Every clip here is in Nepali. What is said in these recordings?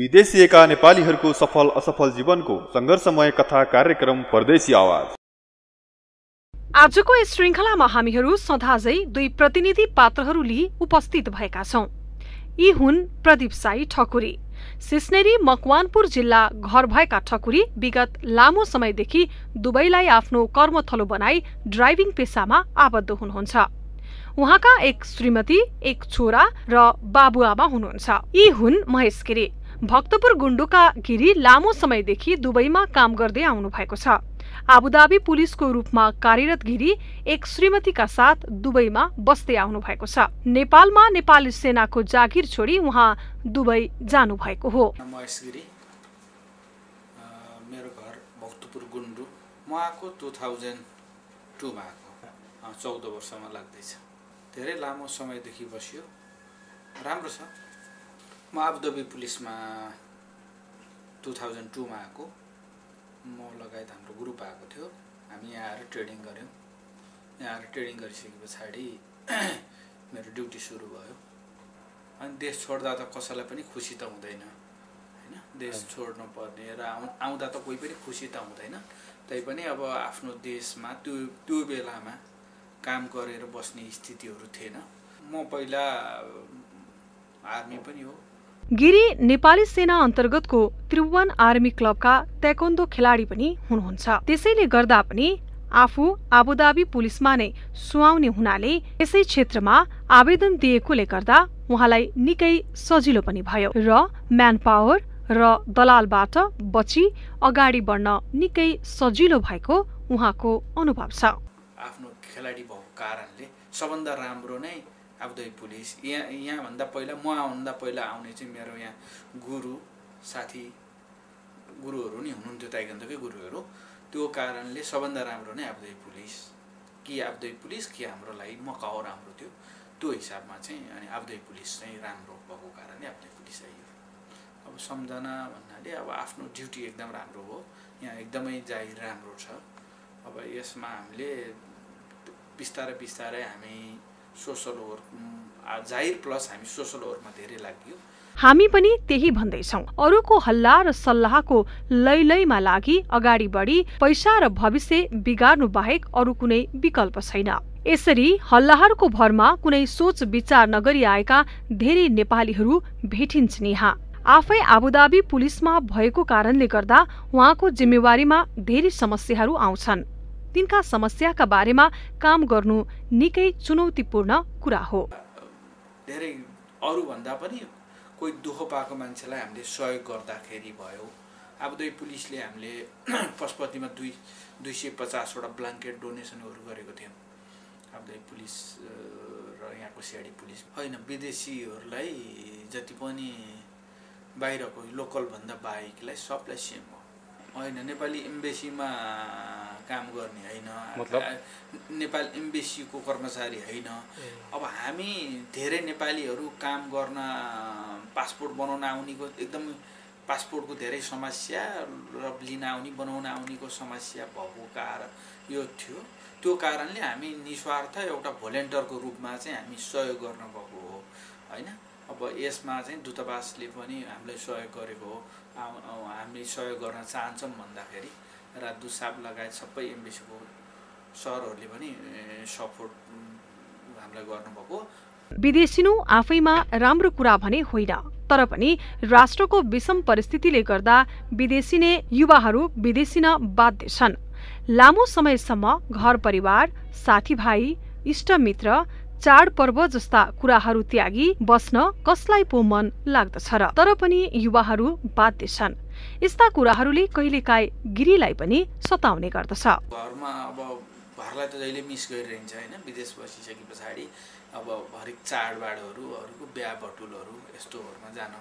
विदेशिएका नेपालीहरूको सफल असफल जीवनको सङ्घर्षमय कथा कार्यक्रम परदेशी आवाज। आजको यस श्रृङ्खलामा हामीहरू सधाझै दुई प्रतिनिधि पात्रहरू लिई उपस्थित भएका छौँ। यी हुन् प्रदीप साई ठकुरी। सिस्नेरी मकवानपुर जिल्ला घर भएका ठकुरी विगत लामो समयदेखि दुवैलाई आफ्नो कर्मथलो बनाई ड्राइभिङ पेसामा आबद्ध हुनुहुन्छ। उहाँका एक श्रीमती एक छोरा र बाबुआमा हुनुहुन्छ। यी हुन् महेश गिरी भक्तपुर गुण्डुका गिरी लामो समयदेखि दुबईमा काम गर्दै आउनु भएको छ। आबुधाबी पुलिसको रूपमा कार्यरत गिरी एक श्रीमतीका साथ दुबईमा बस्दै आउनु भएको छ। नेपालमा नेपाली सेनाको जागिर छोडी उहाँ दुबई जानु भएको हो। मेरो घर भक्तपुर गुन्डु म आएको टु थाउजन्ड टूमा आएको। चौध वर्षमा लाग्दैछ। धेरै लामो समयदेखि बसियो। राम्रो छ। म आबुधाबी पुलिसमा टु थाउजन्ड टूमा आएको। म लगायत हाम्रो ग्रुप आएको थियो। हामी यहाँ आएर ट्रेडिङ गऱ्यौँ। यहाँ आएर ट्रेडिङ गरिसके पछाडि मेरो ड्युटी सुरु भयो। अनि देश छोड्दा त कसैलाई पनि खुसी त हुँदैन होइन? देश छोड्नु पर्ने र आउ आउँदा त कोही पनि खुसी त हुँदैन। तैपनि अब आफ्नो देशमा त्यो त्यो बेलामा काम गरेर बस्ने स्थितिहरू थिएन। म पहिला आर्मी पनि हो गिरी नेपाली सेना अन्तर्गतको त्रिभुवन आर्मी क्लबका तेकोन्दो खेलाडी पनि हुनुहुन्छ। त्यसैले गर्दा पनि आफू आबुधाबी पुलिसमा नै सुहाउने हुनाले यसै क्षेत्रमा आवेदन दिएकोले गर्दा उहाँलाई निकै सजिलो पनि भयो र म्यान पावर र दलालबाट बची अगाडि बढ्न निकै सजिलो भएको उहाँको अनुभव छ। आफ्नो खेलाडी भएको कारणले सबभन्दा राम्रो नै आबुधाबी पुलिस। यहाँ यहाँभन्दा पहिला म आउनुभन्दा पहिला आउने चाहिँ मेरो यहाँ गुरु साथी गुरुहरू नि हुनुहुन्थ्यो ताइगन्तकै गुरुहरू। त्यो कारणले सबभन्दा राम्रो नै आबुधाबी पुलिस। कि आबुधाबी पुलिस कि हाम्रो लागि मकाउ राम्रो थियो त्यो हिसाबमा चाहिँ अनि आबुधाबी पुलिस चाहिँ राम्रो भएको कारणले आबुधाबी पुलिस आइयो। अब सम्झना भन्नाले अब आफ्नो ड्युटी एकदम राम्रो हो। यहाँ एकदमै जाहिर राम्रो छ। अब यसमा हामीले बिस्तारै बिस्तारै हामी सोसल वर्क जाहिर प्लस हामी सोसल वर्कमा धेरै लाग्यो। हामी पनि त्यही भन्दैछौ। अरूको हल्ला र सल्लाहको लै लैमा लागि अगाडि बढी पैसा र भविष्य बिगार्नु बाहेक अरू कुनै विकल्प छैन। यसरी हल्लाहरूको भरमा कुनै सोच विचार नगरी आएका धेरै नेपालीहरू भेटिन्छन् यहाँ। आफै आबुधाबी पुलिसमा भएको कारणले गर्दा उहाँको जिम्मेवारीमा धेरै समस्याहरू आउँछन्। तिनका समस्याका बारेमा काम गर्नु निकै चुनौतीपूर्ण कुरा हो। धेरै अरूभन्दा पनि कोही दुःख पाएको मान्छेलाई हामीले सहयोग गर्दाखेरि भयो। आबुधाबी पुलिसले हामीले पशुपतिमा दुई दुई सय पचासवटा ब्ल्याङ्केट डोनेसनहरू गरेको थियौँ। आबुधाबी पुलिस र यहाँको सिआडी पुलिस। होइन विदेशीहरूलाई जति पनि बाहिरको लोकलभन्दा बाहेकलाई सबलाई सेम हो। होइन नेपाली एम्बेसीमा काम गर्ने होइन। नेपाल एम्बेसीको कर्मचारी होइन। अब हामी धेरै नेपालीहरू काम गर्न पासपोर्ट बनाउन आउनेको एकदम पासपोर्टको धेरै समस्या र लिन आउने बनाउन आउनेको समस्या भएको कारण यो थियो। त्यो कारणले हामी निस्वार्थ एउटा भोलिन्टियरको रूपमा चाहिँ हामी सहयोग गर्न गएको हो होइन? अब यसमा चाहिँ दूतावासले पनि हामीलाई सहयोग गरेको हो। हामी सहयोग गर्न चाहन्छौँ भन्दाखेरि राजदूत साहब लगायत सबै एमबिसीको सरहरूले पनि सपोर्ट हामीलाई गर्नुभएको। विदेशिनु आफैमा राम्रो कुरा भने होइन तर पनि राष्ट्रको विषम परिस्थितिले गर्दा विदेशिने युवाहरू विदेशिन बाध्य छन्। लामो समयसम्म घर परिवार साथीभाइ इष्टमित्र चाडपर्व जस्ता कुराहरू त्यागी बस्न कसलाई पो मन लाग्दछ र तर पनि युवाहरू बाध्य छन्। यस्ता कुराहरूले कहिलेकाहीँ गिरीलाई पनि सताउने गर्दछ। घरमा अब घरलाई त जहिले मिस गरिरहन्छ होइन विदेश बसिसके पछाडि। अब हरेक चाडबाडहरू अरूको बिहा बटुलहरू यस्तोहरूमा जान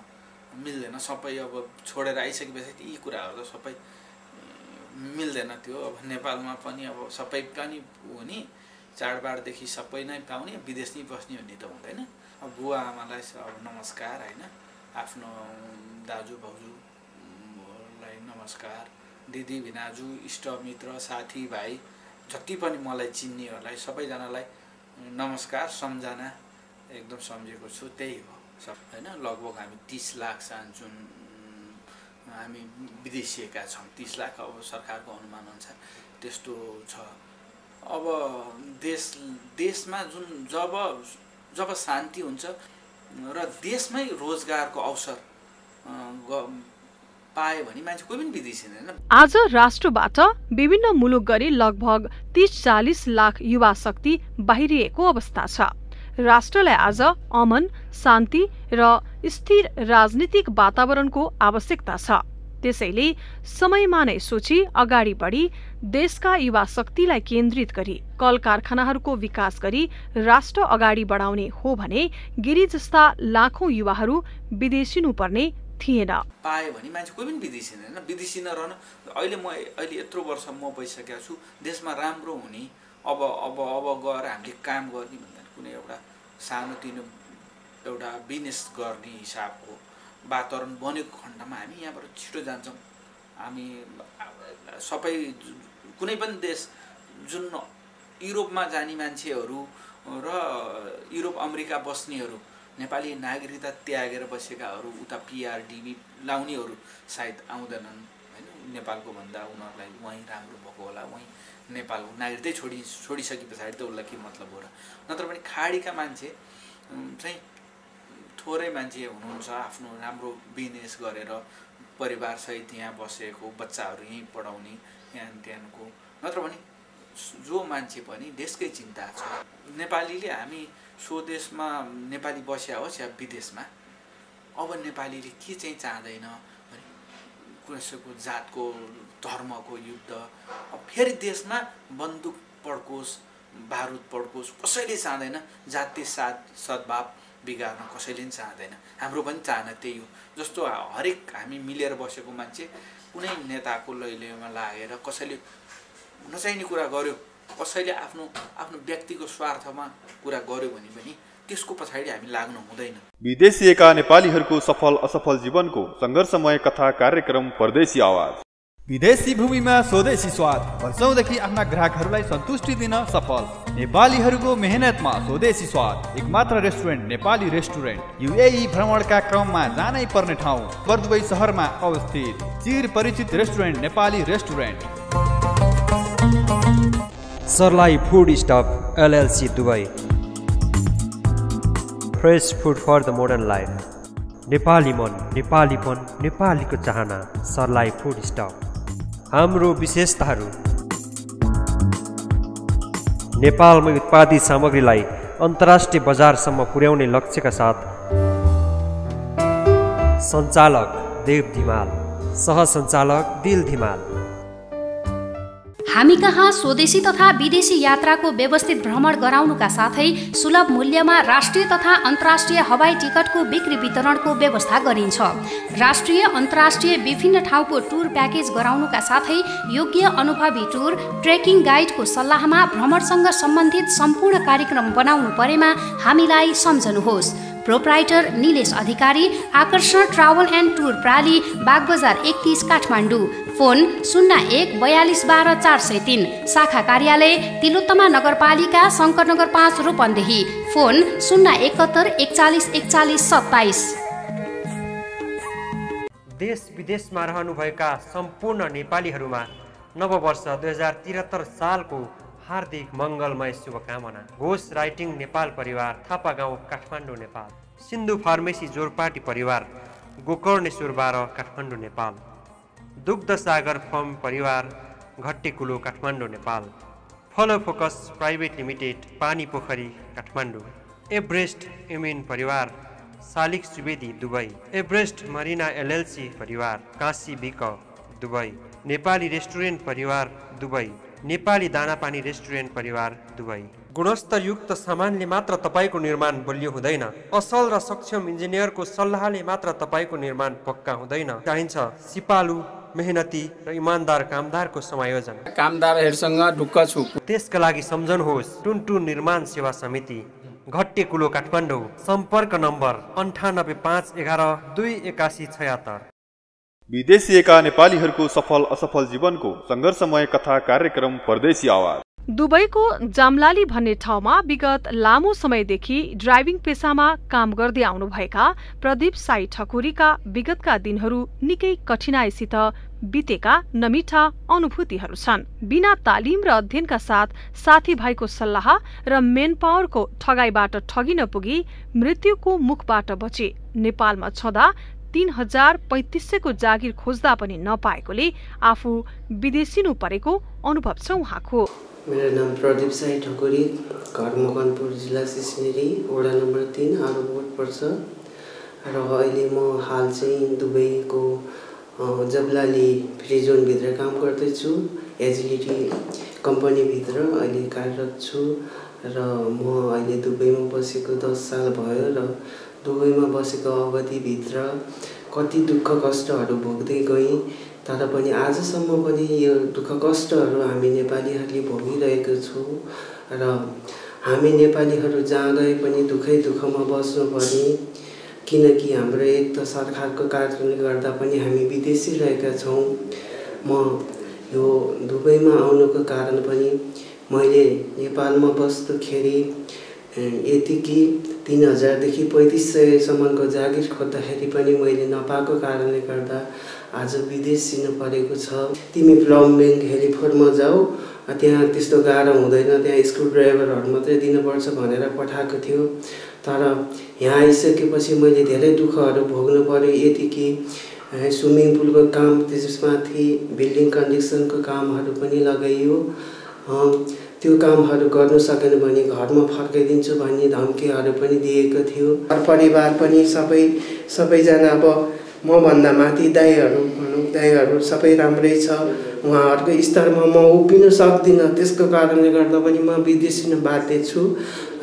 मिल्दैन। सबै अब छोडेर आइसकेपछि यी कुराहरू त सबै मिल्दैन त्यो। अब नेपालमा पनि अब सबै पनि हो नि चाडबाडदेखि सबै नै पाउने विदेश नै बस्ने भन्ने त हुँदैन। अब बुवा आमालाई अब नमस्कार होइन? आफ्नो दाजु भाउजू नमस्कार। दिदी भिनाजु इष्टमित्र साथीभाइ जति पनि मलाई चिन्नेहरूलाई सबैजनालाई नमस्कार सम्झना एकदम सम्झेको छु। त्यही हो सब होइन? लगभग हामी तिस लाख चाहन्छौँ हामी विदेशिएका छौँ तिस लाख अब सरकारको अनुमान अनुसार त्यस्तो छ। अब देश देशमा जुन जब जब शान्ति हुन्छ र देशमै रोजगारको अवसर पायो भने मान्छे कोही पनि विदेशी होइन। आज राष्ट्रबाट विभिन्न मुलुक गरी लगभग तीस चालिस लाख युवा शक्ति बाहिरिएको अवस्था छ। राष्ट्रलाई आज अमन शान्ति र स्थिर राजनीतिक वातावरणको आवश्यकता छ। त्यसैले समयमा नै सोची अगाडि बढी देशका युवा शक्तिलाई केन्द्रित गरी कल कारखानाहरूको विकास गरी राष्ट्र अगाडि बढाउने हो भने गिरी जस्ता लाखौं युवाहरू विदेशिनु पर्ने थिएन। पायो भने मान्छे कोही पनि विदेशी होइन विदेशी नरहनु। अहिले म अहिले यत्रो वर्ष म भइसकेको छु देशमा राम्रो हुने अब अब अब गएर हामीले काम गर्ने भन्दा कुनै एउटा सानोतिनो एउटा बिजनेस गर्ने हिसाबको वातावरण बनेको खण्डमा हामी यहाँबाट छिटो जान्छौँ। हामी सबै कुनै पनि देश जुन युरोपमा जाने मान्छेहरू र युरोप अमेरिका बस्नेहरू नेपाली नागरिकता त्यागेर बसेकाहरू उता पिआर डिबी लाउनेहरू सायद आउँदैनन् होइन? नेपालको भन्दा उनीहरूलाई वहीँ राम्रो भएको होला वहीँ नेपालको नागरिकतै छोडि छोडिसके पछाडि त उसलाई के मतलब हो र नत्र भने खाडीका मान्छे चाहिँ थोरै मान्छे हुनुहुन्छ आफ्नो राम्रो बिजनेस गरेर परिवारसहित यहाँ बसेको बच्चाहरू यहीँ पढाउने यहाँ त्यहाँको। नत्र भने जो मान्छे पनि देशकै चिन्ता छ। नेपालीले हामी स्वदेशमा नेपाली बस्या होस् या विदेशमा अब नेपालीले के चाहिँ चाहँदैन? भने कसैको जातको धर्मको युद्ध। अब फेरि देशमा बन्दुक पड्कोस् बारुद पड्कोस् कसैले चाहँदैन जातीय साद सद्भाव बिगार्न कसैले पनि चाहँदैन। हाम्रो पनि चाहना त्यही हो। जस्तो हरेक हामी मिलेर बसेको मान्छे कुनै नेताको लैलेमा लागेर कसैले नचाहिने कुरा गर्यो कसैले आफ्नो आफ्नो व्यक्तिको स्वार्थमा कुरा गर्यो भने पनि त्यसको पछाडि हामी लाग्नु हुँदैन। विदेशिएका नेपालीहरूको सफल असफल जीवनको सङ्घर्षमय कथा कार्यक्रम परदेशी आवाज। विदेशी भूमिमा स्वदेशी स्वाद वर्षौँदेखि आफ्ना ग्राहकहरूलाई सन्तुष्टि दिन सफल। नेपालीहरूको मेहनतमा स्वदेशी स्वाद एकमात्र रेस्टुरेन्ट नेपाली रेस्टुरेन्ट। युएई भ्रमणका क्रममा जानै पर्ने ठाउँ बर्दुबई सहरमा अवस्थित चिर परिचित रेस्टुरेन्ट नेपाली रेस्टुरेन्ट। सरलाई food stop LLC Dubai. Fresh food for the modern life. Nepali मन नेपालीपन नेपालीको चाहना सरलाई फुड स्टप हाम्रो विशेषताहरू। नेपालमै उत्पादित सामग्रीलाई अन्तर्राष्ट्रिय बजारसम्म पुर्याउने लक्ष्यका साथ सञ्चालक देव धिमाल सहसञ्चालक दिल धिमाल। हामी कहाँ स्वदेशी तथा विदेशी यात्राको व्यवस्थित भ्रमण गराउनुका साथै सुलभ मूल्यमा राष्ट्रिय तथा अन्तर्राष्ट्रिय हवाई टिकटको बिक्री वितरणको व्यवस्था गरिन्छ। राष्ट्रिय अन्तर्राष्ट्रिय विभिन्न ठाउँको टुर प्याकेज गराउनुका साथै योग्य अनुभवी टुर ट्रेकिङ गाइडको सल्लाहमा भ्रमणसँग सम्बन्धित सम्पूर्ण कार्यक्रम बनाउनु परेमा हामीलाई सम्झनुहोस्। Proprietor Nilesh Adhikari Akarshan travel and tour प्राली Bagbazar एकतिस काठमाडौँ। फोन शून्य एक बयालिस बाह्र चार सय तिन। शाखा कार्यालय तिलोत्तमा नगरपालिका शङ्करनगर पाँच रूपन्देही। फोन शून्य एकहत्तर एकचालिस एकचालिस सत्ताइस। देश विदेशमा रहनुभएका सम्पूर्ण नेपालीहरूमा नववर्ष दुई हजार त्रिहत्तर सालको हार्दिक मङ्गलमय शुभकामना। घोष राइटिङ नेपाल परिवार थापा गाउँ काठमाडौँ नेपाल। सिन्धु फार्मेसी जोरपाटी परिवार गोकर्णेश्वर बाह्र काठमाडौँ नेपाल। दुग्ध सागर फर्म परिवार Ghattekulo Kathmandu Nepal. Follow focus private limited Pani Pokhari Kathmandu. Everest amine परिवार Salik Subedi Dubai. Everest Marina LLC परिवार काशी बिक दुबई। नेपाली रेस्टुरेन्ट परिवार दुबई। नेपाली दानापानी रेस्टुरेन्ट परिवार दुबई। गुणस्तरयुक्त सामानले मात्र तपाईँको निर्माण बलियो हुँदैन। असल र सक्षम इन्जिनियरको सल्लाहले मात्र तपाईँको निर्माण पक्का हुँदैन। चाहिन्छ सिपालु मेहनती र इमान्दार कामदारको समायोजन। कामदारहरूसँग ढुक्क छु। त्यसका लागि सम्झनुहोस् टुनटुन निर्माण सेवा समिति घट्टे कुलो काठमाडौँ सम्पर्क नम्बर अन्ठानब्बे पाँच एघार दुई एकासी छयात्तर। विदेशिएका नेपालीहरूको सफल असफल जीवनको सङ्घर्षमय कथा कार्यक्रम परदेशी आवाज। दुबईको जामलाली भन्ने ठाउँमा विगत लामो समयदेखि ड्राइभिङ पेसामा काम गर्दै आउनुभएका प्रदीप साई ठकुरीका विगतका दिनहरू निकै कठिनाईसित बितेका नमिठा अनुभूतिहरू छन्। बिना तालिम र अध्ययनका साथ साथीभाइको सल्लाह र मेन पावरको ठगाईबाट ठगिन पुगी मृत्युको मुखबाट बचे नेपालमा छँदा तीन हजार पैँतिस सयको जागिर खोज्दा पनि नपाएकोले आफू विदेशिनु परेको अनुभव छ उहाँको। मेरो नाम प्रदीप साई ठकुरी घर मकनपुर जिल्ला सिसनेरी वडा नम्बर तिन आरो बोर्ड पर्छ। र अहिले म हाल चाहिँ दुबईको जबलाली फ्री जोनभित्र काम गर्दैछु। एजिलिटी कम्पनीभित्र अहिले कार्यरत छु। र म अहिले दुबईमा बसेको दस साल भयो र दुबईमा बसेको अवधिभित्र कति दुःख कष्टहरू भोग्दै गएँ। तर पनि आजसम्म पनि यो दुःख कष्टहरू हामी नेपालीहरूले भोगिरहेको छौँ र हामी नेपालीहरू जहाँ पनि दुःखै दुःखमा बस्नुपर्ने किनकि हाम्रो एक त सरकारको कारणले गर्दा पनि हामी विदेशी रहेका छौँ। म यो दुबईमा आउनुको कारण पनि मैले नेपालमा बस्दाखेरि यति कि तिन हजारदेखि पैँतिस सयसम्मको जागिर खोज्दाखेरि पनि मैले नपाएको कारणले गर्दा आज विदेश सिनु परेको छ। तिमी प्लम्बिङ हेलिफोरमा जाऊ। त्यहाँ त्यस्तो गाह्रो हुँदैन। त्यहाँ स्क्रु ड्राइभरहरू मात्रै दिनुपर्छ भनेर पठाएको थियो। तर यहाँ आइसकेपछि मैले धेरै दुःखहरू भोग्नु पऱ्यो यति कि स्विमिङ पुलको काम त्यसमाथि बिल्डिङ कन्स्ट्रक्सनको कामहरू पनि लगाइयो। त्यो कामहरू गर्नु सकेन भने घरमा फर्काइदिन्छु भन्ने धम्कीहरू पनि दिएको थियो। घर परिवार पनि सबै सबैजना अब मभन्दा माथि दाईहरू भनौँ दाईहरू सबै राम्रै छ। उहाँहरूको स्तरमा म उभिन सक्दिनँ। त्यसको कारणले गर्दा पनि म विदेशिन बाध्य छु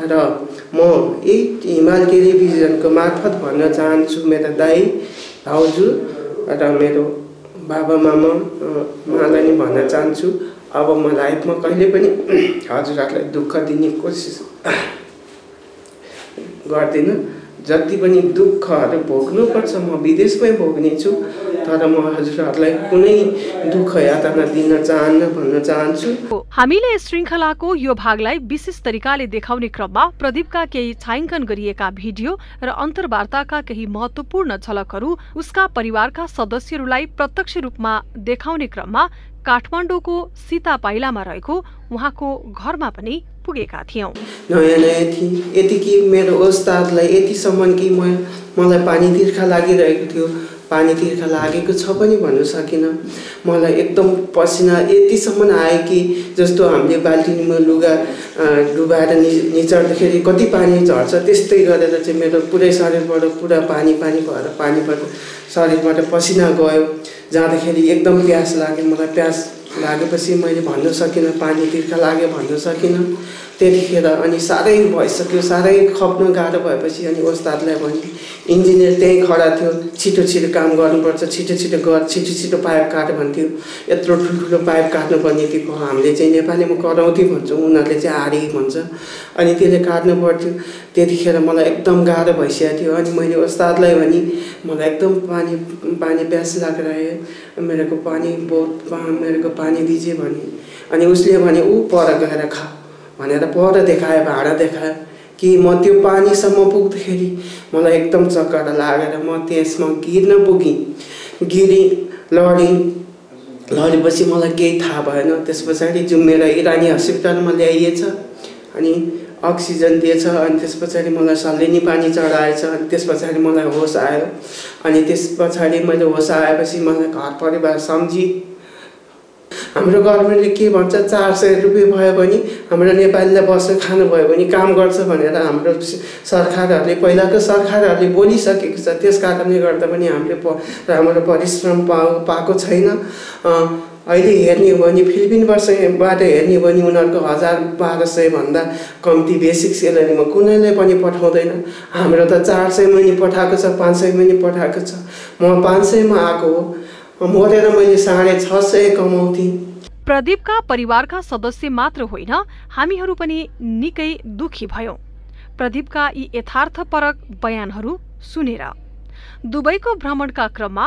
र म यही हिमाल टेलिभिजनको मार्फत भन्न चाहन्छु मेरो दाई भाउजू र मेरो बाबा मामा उहाँलाई नि भन्न चाहन्छु। अब म लाइफमा कहिले पनि हजुरहरूलाई दुःख दिने कोसिस गर्दिनँ। जति पनि दुःखहरू भोग्नुपर्छ म विदेशमै भोग्नेछु तर म हजुरहरूलाई कुनै दुःख यातना दिन चाहन्न भन्न चाहन्छु। हामीले श्रृङ्खलाको यो भागलाई विशेष तरिकाले देखाउने क्रममा प्रदीपका केही छायाङ्कन गरिएका भिडियो र अन्तर्वार्ताका केही महत्वपूर्ण झलकहरू उसका परिवारका सदस्यहरूलाई प्रत्यक्ष रूपमा देखाउने क्रममा काठमाडौँको सीता पाइलामा रहेको उहाँको घरमा पनि पुगेका थियौँ। नयाँ नयाँ यति कि मेरो ओस्तादलाई यतिसम्म कि म मलाई पानी तिर्खा लागिरहेको थियो। पानी तिर्खा लागेको छ पनि भन्न सकिनँ। मलाई एकदम पसिना यतिसम्म आयो कि जस्तो हामीले बाल्टिनमा लुगा डुबाएर नि निचर्दाखेरि कति पानी झर्छ त्यस्तै गरेर चाहिँ मेरो पुरै शरीरबाट पुरा पानी पानी भएर पानीबाट शरीरबाट पसिना गयो। जाँदाखेरि एकदम प्यास लाग्यो। मलाई प्यास लागेपछि मैले भन्न सकिनँ पानी तिर्खा लाग्यो भन्न सकिनँ। त्यतिखेर अनि साह्रै भइसक्यो साह्रै खप्न गाह्रो भएपछि अनि ओस्तादलाई भने इन्जिनियर त्यहीँ खडा थियो छिटो छिटो काम गर्नुपर्छ छिटो छिटो गर छिटो छिटो पाइप काट भन्थ्यो। यत्रो ठुल्ठुलो पाइप काट्नुपर्ने थियो हामीले चाहिँ नेपालीमा कराउँथी भन्छौँ उनीहरूले चाहिँ आरी भन्छ। अनि त्यसले काट्नु पर्थ्यो। त्यतिखेर मलाई एकदम गाह्रो भइसकेको थियो। अनि मैले ओस्तादलाई भने मलाई एकदम पानी पानी प्यास लागिरह्यो मेरोको पानी बहुत मेरोको पानी दिजे भने। अनि उसले भने ऊ पर गएर खा भनेर पर देखायो भाँडा देखायो कि म त्यो पानीसम्म पुग्दाखेरि मलाई एकदम चक्कर लागेर म त्यसमा गिर्न पुगेँ। गिरेँ लडेँ लडेपछि मलाई केही थाहा भएन। त्यस पछाडि जुम्मेर इरानी हस्पिटलमा ल्याइएछ अनि अक्सिजन दिएछ अनि त्यस पछाडि मलाई सलिनी पानी चढाएछ अनि त्यस पछाडि मलाई होस आयो। अनि त्यस पछाडि मैले होस आएपछि मलाई घर परिवार सम्झी। हाम्रो गभर्मेन्टले के भन्छ चार सय रुपियाँ भयो भने हाम्रो नेपालीलाई बस्न खानु भयो भने काम गर्छ भनेर हाम्रो सरकारहरूले पहिलाको सरकारहरूले बोलिसकेको छ। त्यस कारणले गर्दा पनि हामीले प राम्रो परिश्रम पा पाएको छैन। अहिले हेर्ने हो भने फिलिपिनबाट हेर्ने हो भने उनीहरूको हजार बाह्र सयभन्दा कम्ती बेसिक सेलेरीमा कुनैले पनि पठाउँदैन। हाम्रो त चार सयमा नि पठाएको छ पाँच सयमा नि पठाएको छ। म पाँच सयमा आएको हो। मरेर मैले साढे छ सय कमाउँथेँ। प्रदीपका परिवारका सदस्य मात्र होइन हामीहरू पनि निकै दुखी भयौँ। प्रदीपका यी यथार्थपरक बयानहरू सुनेर। दुबईको भ्रमणका क्रममा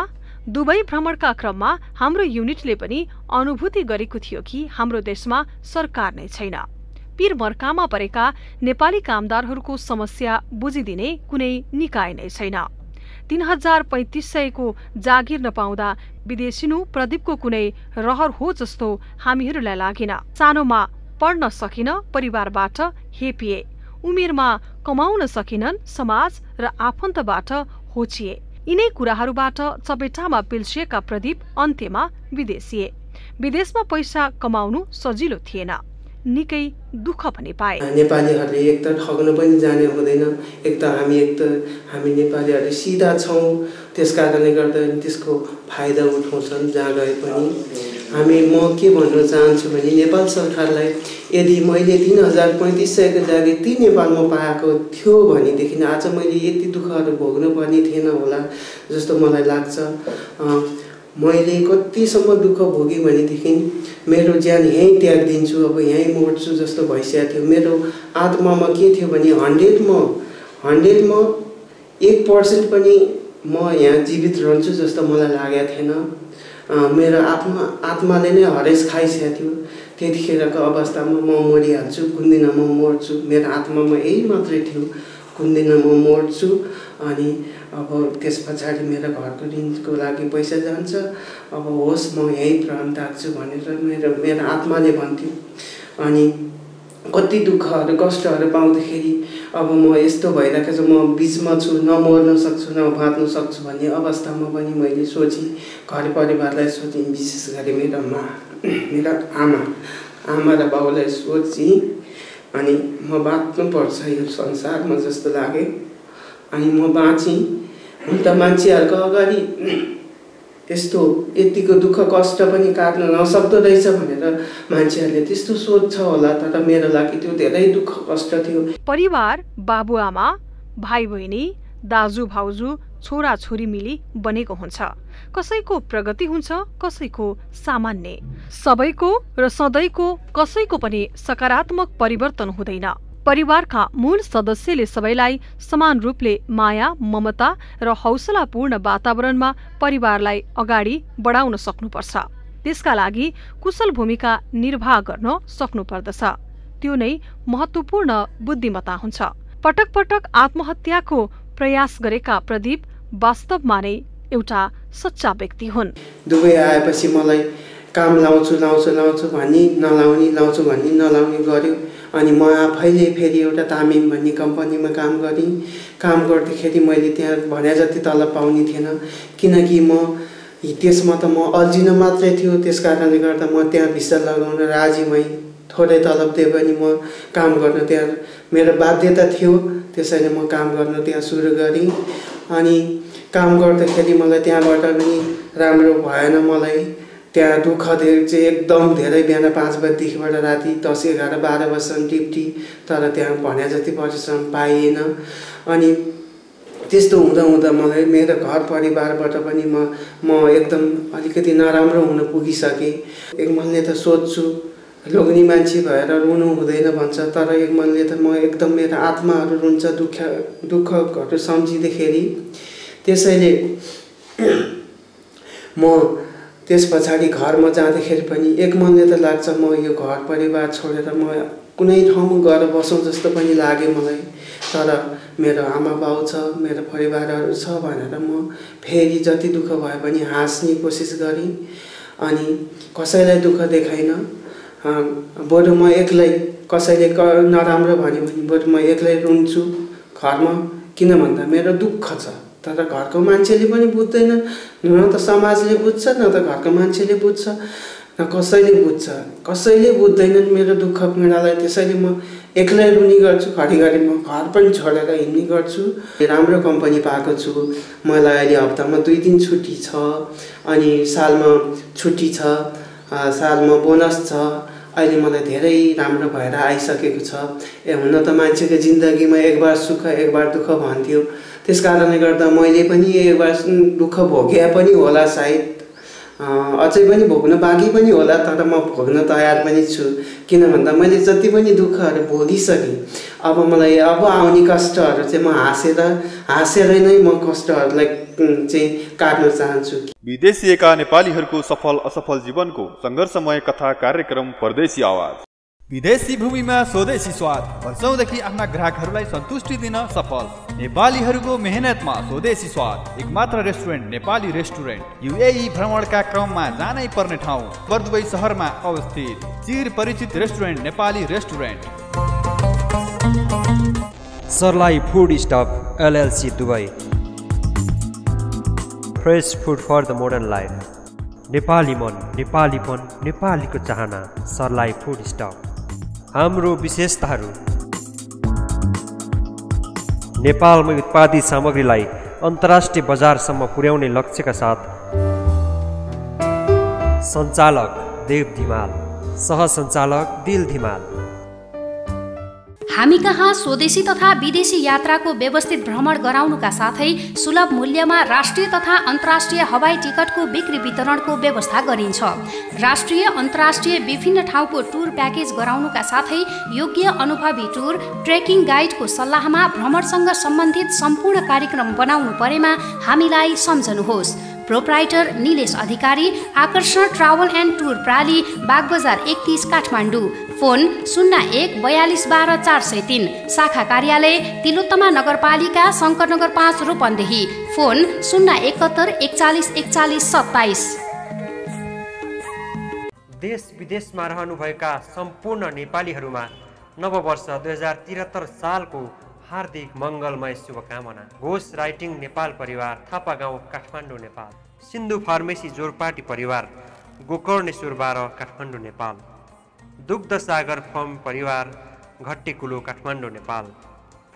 दुवै भ्रमणका क्रममा हाम्रो युनिटले पनि अनुभूति गरेको थियो कि हाम्रो देशमा सरकार नै छैन। पीर मर्कामा परेका नेपाली कामदारहरूको समस्या बुझिदिने कुनै निकाय नै छैन। तीन हजार पैँतिस सयको जागिर नपाउँदा विदेशिनु प्रदीपको कुनै रहर हो जस्तो हामीहरूलाई लागेन। सानोमा पढ्न सकिन परिवारबाट हेपिए। उमेरमा कमाउन सकेनन् समाज र आफन्तबाट होचिए। यिनै कुराहरूबाट चपेटामा पिल्सिएका प्रदीप अन्त्यमा विदेशिए विदेशमा पैसा कमाउनु सजिलो थिएन। निकै दुःख पनि पाए। नेपालीहरूले एक त ठग्न पनि जाने हुँदैन एक त हामी एक त हामी नेपालीहरू सिधा छौँ। त्यस कारणले गर्दा त्यसको फाइदा उठाउँछन् जहाँ गए पनि। हामी म के भन्न चाहन्छु भने नेपाल सरकारलाई यदि मैले तिन हजार पैँतिस सयको जागिर ती नेपालमा पाएको थियो भनेदेखि आज मैले यति दुःखहरू भोग्नु पर्ने थिएन होला जस्तो मलाई लाग्छ। मैले कतिसम्म दुःख भोगेँ भनेदेखि मेरो ज्यान यहीँ त्याग दिन्छु अब यहीँ मर्छु जस्तो भइसकेको थियो। मेरो आत्मामा के थियो भने हन्ड्रेडमा हन्ड्रेडमा एक पर्सेन्ट पनि म यहाँ जीवित रहन्छु जस्तो मलाई लागेको थिएन। मेरो आत्मा आत्माले नै हरेस खाइसकेको थियो। त्यतिखेरको अवस्थामा म मरिहाल्छु कुन दिन म मर्छु। मेरो आत्मामा यही मात्रै थियो कुन दिन म मर्छु। अनि अब त्यस पछाडि मेरो घरको ऋणको लागि पैसा जान्छ। अब होस् म यहीँ प्राण ताक्छु भनेर मेरो मेरो आत्माले भन्थ्यो। अनि कति दुःखहरू कष्टहरू पाउँदाखेरि अब म यस्तो भइरहेको छ म बिचमा छु न मर्न सक्छु न बाँच्न सक्छु भन्ने अवस्थामा पनि मैले सोचेँ। घर परिवारलाई सोचेँ विशेष गरी मेरो मा मेरो आमा आमा र बाउलाई सोचेँ अनि म बाँच्नुपर्छ यो संसारमा जस्तो लाग्यो। अनि म बाँचेँ। हुन त मान्छेहरूको अगाडि यस्तो यतिको दुःख कष्ट पनि काट्न नसक्दो रहेछ भनेर मान्छेहरूले त्यस्तो सोध्छ होला। तर मेरो लागि त्यो धेरै दुःख कष्ट थियो। परिवार बाबुआमा भाइ बहिनी दाजु भाउजू छोरा छोरी मिली बनेको हुन्छ। कसैको प्रगति हुन्छ कसैको सामान्य। सबैको र सधैँको कसैको पनि सकारात्मक परिवर्तन हुँदैन। परिवारका मूल सदस्यले सबैलाई समान रूपले माया ममता र हौसलापूर्ण वातावरणमा परिवारलाई अगाडि बढाउन सक्नुपर्छ। त्यसका लागि कुशल भूमिका निर्वाह गर्न सक्नुपर्दछ। त्यो नै महत्वपूर्ण बुद्धिमत्ता हुन्छ। पटक पटक आत्महत्याको प्रयास गरेका प्रदीप वास्तवमा नै एउटा सच्चा व्यक्ति हुन्। दुवै आएपछि मलाई काम लाउँछु लाउँछु लाउँछु भनी नलाउने लाउँछु भन्ने नलाउने गर्यो अनि म आफैले फेरि एउटा तामिम भन्ने कम्पनीमा काम गरेँ। काम गर्दाखेरि मैले त्यहाँ भने जति तलब पाउने थिएन। किनकि म त्यसमा त म अल्झिन मात्रै थियो। त्यस कारणले गर्दा म त्यहाँ भिसा लगाउन राजी भएँ थोरै तलब दिए पनि म काम गर्न त्यहाँ मेरो बाध्यता थियो। त्यसैले म काम गर्न त्यहाँ सुरु गरेँ। अनि काम गर्दाखेरि मलाई त्यहाँबाट पनि राम्रो भएन मलाई। त्यहाँ दुःख चाहिँ एकदम धेरै बिहान पाँच बजीदेखिबाट राति दस एघार बाह्र बजीसम्म ड्युटी तर त्यहाँ भने जति परिश्रम पाइएन। अनि त्यस्तो हुँदा हुँदा मलाई मेरो घर परिवारबाट पनि म म एकदम अलिकति नराम्रो हुन पुगिसकेँ। एक मनले त सोध्छु लोग्ने मान्छे भएर रुनु हुँदैन भन्छ तर एक मनले त म एकदम मेरो आत्माहरू रुन्छ दुःख दुःखहरू सम्झिँदाखेरि। त्यसैले म त्यस पछाडि घरमा जाँदाखेरि पनि एक मनले त लाग्छ म यो घर परिवार छोडेर म कुनै ठाउँमा गएर बसौँ जस्तो पनि लाग्यो मलाई। तर मेरो आमा बाउ छ मेरो परिवारहरू छ भनेर म फेरि जति दुःख भए पनि हाँस्ने कोसिस गरेँ। अनि कसैलाई दुःख देखाइन। बरु म एक्लै कसैले नराम्रो भन्यो भने बरु म एक्लै रुन्छु घरमा। किन भन्दा मेरो दुःख छ। तर घरको मान्छेले पनि बुझ्दैन न त समाजले बुझ्छ न त घरको मान्छेले बुझ्छ न कसैले बुझ्छ। कसैले बुझ्दैनन् मेरो दुःख पीडालाई त्यसैले म एक्लै रुने गर्छु घरिघरि म घर पनि छोडेर हिँड्ने गर्छु। राम्रो कम्पनी पाएको छु। मलाई अहिले हप्तामा दुई दिन छुट्टी छ अनि सालमा छुट्टी छ सालमा बोनस छ। अहिले मलाई धेरै राम्रो भएर आइसकेको छ। ए हुन त मान्छेको जिन्दगीमा एकबार सुख एकबार दुःख भन्थ्यो। त्यस कारणले गर्दा मैले पनि एकबार दुःख भोगे पनि होला सायद। अझै पनि भोग्नु बाँकी पनि होला तर म भोग्न तयार पनि छु। किन भन्दा मैले जति पनि दुःखहरू भोगिसकेँ अब मलाई अब आउने कष्टहरू चाहिँ म हाँसेर हाँसेर नै म कष्टहरूलाई चाहिँ काट्न चाहन्छु। विदेशिएका नेपालीहरूको सफल असफल जीवनको सङ्घर्षमय कथा कार्यक्रम परदेशी आवाज। विदेशी भूमिमा स्वदेशी स्वाद वर्षौँदेखि आफ्ना ग्राहकहरूलाई सन्तुष्टि दिन सफल। नेपालीहरूको मेहनतमा स्वदेशी स्वाद एकमात्र रेस्टुरेन्ट नेपाली रेस्टुरेन्ट। युएई भ्रमणका क्रममा जानै पर्ने ठाउँ बर्दुबई सहरमा अवस्थित। चिर परिचित रेस्टुरेन्ट नेपाली रेस्टुरेन्ट। सरलाई food stop LLC Dubai. Fresh food for the modern life. Nepali मन नेपालीपन नेपालीको चाहना सरलाई फुड स्टप हाम्रो विशेषताहरू। नेपालमा उत्पादित सामग्रीलाई अन्तर्राष्ट्रिय बजारसम्म पुर्याउने लक्ष्यका साथ सञ्चालक देव धिमाल सहसञ्चालक दिल धिमाल। हामी कहाँ स्वदेशी तथा विदेशी यात्राको व्यवस्थित भ्रमण गराउनुका साथै सुलभ मूल्यमा राष्ट्रिय तथा अन्तर्राष्ट्रिय हवाई टिकटको बिक्री वितरणको व्यवस्था गरिन्छ। राष्ट्रिय अन्तर्राष्ट्रिय विभिन्न ठाउँको टुर प्याकेज गराउनुका साथै योग्य अनुभवी टुर ट्रेकिङ गाइडको सल्लाहमा भ्रमणसँग सम्बन्धित सम्पूर्ण कार्यक्रम बनाउनु परेमा हामीलाई सम्झनुहोस्। Proprietor Nilesh Adhikari Akarshan travel and tour प्राली Bagbazar एकतिस काठमाडौँ। फोन शून्य एक बयालिस बाह्र चार सय तिन शाखा कार्यालय तिलोत्तमा नगरपालिका शङ्करनगर पाँच रूपन्देही। फोन शून्य एकहत्तर एकचालिस एकचालिस सत्ताइस। देश विदेशमा रहनुभएका सम्पूर्ण नेपालीहरूमा नववर्ष दुई हजार त्रिहत्तर सालको हार्दिक मङ्गलमय शुभकामना। घोष राइटिङ नेपाल परिवार थापा गाउँ काठमाडौँ नेपाल। सिन्धु फार्मेसी जोरपाटी परिवार गोकर्णेश्वर बाह्र काठमाडौँ नेपाल। दुग्ध सागर फर्म परिवार Ghattekulo Kathmandu Nepal.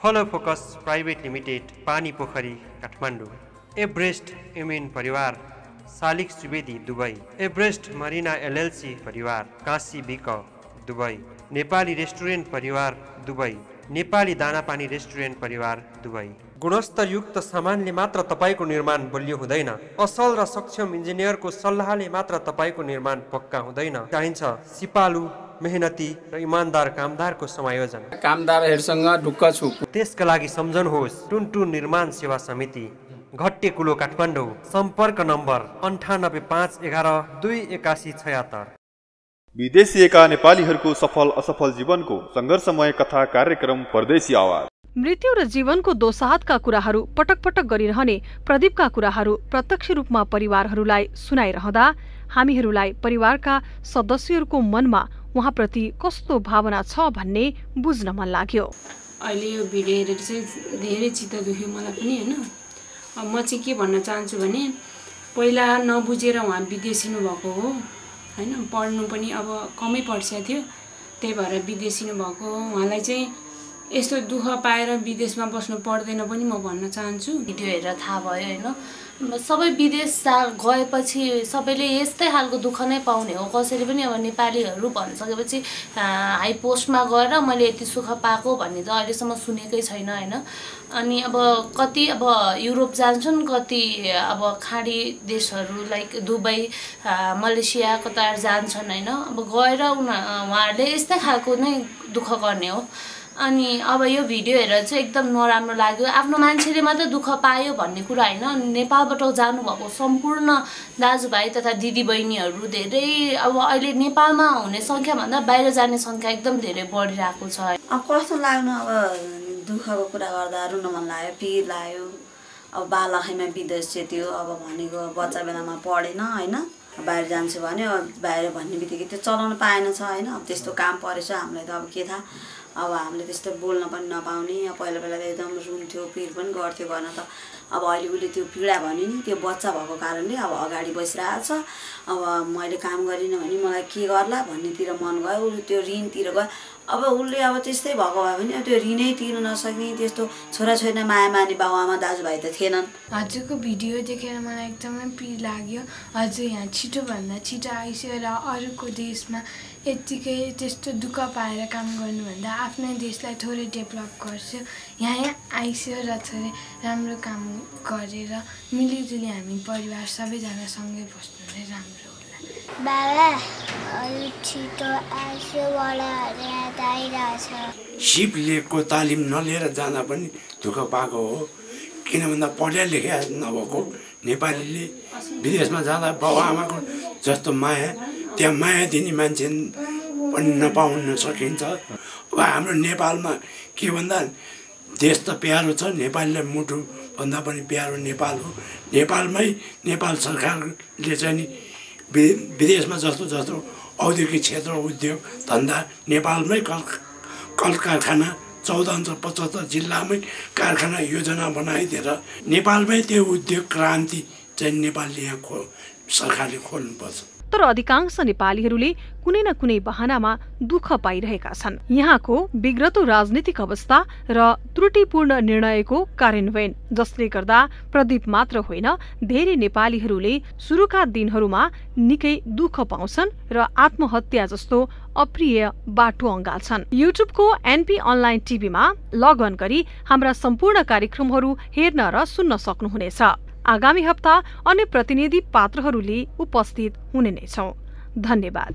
Follow focus private limited Pani Pokhari Kathmandu. Everest amine परिवार Salik Subedi Dubai. Everest Marina LLC परिवार काशी बिक दुबई। नेपाली रेस्टुरेन्ट परिवार दुबई। नेपाली दानापानी रेस्टुरेन्ट परिवार दुबई। गुणस्तरयुक्त सामानले मात्र तपाईँको निर्माण बलियो हुँदैन। असल र सक्षम इन्जिनियरको सल्लाहले मात्र तपाईँको निर्माण पक्का हुँदैन। चाहिन्छ सिपालु मेहनती र इमान्दार कामदारको समायोजन। कामदारहरूसँग ढुक्क छु। त्यसका लागि सम्झनुहोस् टुनटुन निर्माण सेवा समिति घट्टे कुलो काठमाडौँ सम्पर्क नम्बर अन्ठानब्बे पाँच एघार दुई एकासी छयात्तर। विदेशिएका नेपालीहरूको सफल असफल जीवनको सङ्घर्षमय कथा कार्यक्रम परदेशी आवाज। मृत्यु र जीवनको दोसाहतका कुराहरू पटक पटक गरिरहने प्रदीपका कुराहरू प्रत्यक्ष रूपमा परिवारहरूलाई सुनाइरहँदा हामीहरूलाई परिवारका सदस्यहरूको मनमा उहाँप्रति कस्तो भावना छ भन्ने बुझ्न मन लाग्यो। अहिले यो भिडियो हेरेर चाहिँ धेरै चित्त दुख्यो मलाई पनि होइन? अब म चाहिँ के भन्न चाहन्छु भने पहिला नबुझेर उहाँ विदेशिनु भएको हो होइन? पढ्नु पनि अब कमै पढ्छ थियो त्यही भएर विदेशिनु भएको हो। उहाँलाई चाहिँ यस्तो दुःख पाएर विदेशमा बस्नु पर्दैन पनि म भन्न चाहन्छु। भिडियो हेरेर थाहा भयो होइन? सबै विदेश जा गएपछि सबैले यस्तै खालको दुःख नै पाउने हो। कसैले पनि अब नेपालीहरू भनिसकेपछि हाई पोस्टमा गएर मैले यति सुख पाएको भन्ने त अहिलेसम्म सुनेकै छैन होइन? अनि अब कति अब युरोप जान्छन् कति अब खाडी देशहरू लाइक दुबई मलेसिया कतार जान्छन् होइन? अब गएर उनी उहाँहरूले यस्तै खालको नै दुःख गर्ने हो। अनि अब यो भिडियो हेरेर चाहिँ एकदम नराम्रो लाग्यो। आफ्नो मान्छेले मात्रै दुःख पायो भन्ने कुरा होइन। नेपालबाट जानुभएको सम्पूर्ण दाजुभाइ तथा दिदीबहिनीहरू धेरै अब अहिले नेपालमा हुने सङ्ख्याभन्दा बाहिर जाने सङ्ख्या एकदम धेरै बढिरहेको छ। अब कस्तो लाग्नु अब दुःखको कुरा गर्दा रुन मन लाग्यो पिर लाग्यो। अब बालखैमा विदेश त्यो अब भनेको बच्चा बेलामा पढेन होइन। बाहिर जान्छु भने बाहिर भन्ने बित्तिकै त्यो चलाउनु पाएन छ होइन। अब त्यस्तो काम परेछ हामीलाई त अब के थाहा। अब हामीले त्यस्तो बोल्न पनि नपाउने। पहिला पहिला त एकदम रुन्थ्यो पिर पनि गर्थ्यो गर्न त। अब अहिले उसले त्यो पीडा भन्यो नि त्यो बच्चा भएको कारणले अब अगाडि बसिरहेको छ अब मैले काम गरिनँ भने मलाई के गर्ला भन्नेतिर मन गयो। उसले त्यो ऋणतिर गयो। अब उसले अब त्यस्तै भएको भयो भने त्यो ऋणै तिर्न नसक्ने त्यस्तो छोराछोरी माया माने बाबुआमा दाजुभाइ त थिएनन्। हजुरको भिडियो देखेर मलाई एकदमै पिर लाग्यो। हजुर यहाँ छिटोभन्दा छिटो आइसक्यो र अरूको देशमा यत्तिकै त्यस्तो दुःख पाएर काम गर्नुभन्दा आफ्नै देशलाई थोरै डेभलप गर्छु। यहाँ आइसक्यो र थोरै राम्रो काम गरेर मिलिजुली हामी परिवार सबैजना सँगै बस्नु नै राम्रो होला। बाबा अरू छिटो तालिम नलिएर जाँदा पनि दुःख पाएको हो। किन भन्दा पढ्या लेख्या नभएको नेपालीले विदेशमा जाँदा बाउ आमाको जस्तो माया त्यहाँ माया दिने मान्छे पनि नपाउन सकिन्छ। अब हाम्रो नेपालमा के भन्दा देश त प्यारो छ नेपालीलाई मुटु भन्दा पनि प्यारो नेपाल हो। नेपालमै नेपाल सरकारले चाहिँ नि विदेशमा जस्तो जस्तो औद्योगिक क्षेत्र उद्योग धन्दा नेपालमै कल कल कारखाना चौध अञ्चल पचहत्तर जिल्लामै कारखाना योजना बनाइदिएर नेपालमै त्यो उद्योग क्रान्ति चाहिँ नेपालले यहाँ खो सरकारले खोल्नुपर्छ। तर अधिकांश नेपालीहरूले कुनै न कुनै बहानामा दुःख पाइरहेका छन्। यहाँको बिग्रतो राजनीतिक अवस्था र त्रुटिपूर्ण निर्णयको कार्यान्वयन जसले गर्दा प्रदीप मात्र होइन धेरै नेपालीहरूले सुरुका दिनहरूमा निकै दुःख पाउँछन् र आत्महत्या जस्तो अप्रिय बाटो अँगाल्छन् युट्युबको एनपी अनलाइन टिभीमा लगअन गरी हाम्रा सम्पूर्ण कार्यक्रमहरू हेर्न र सुन्न सक्नुहुनेछ। आगामी हप्ता अन्य प्रतिनिधि पात्रहरूले उपस्थित हुने नै छौँ। धन्यवाद।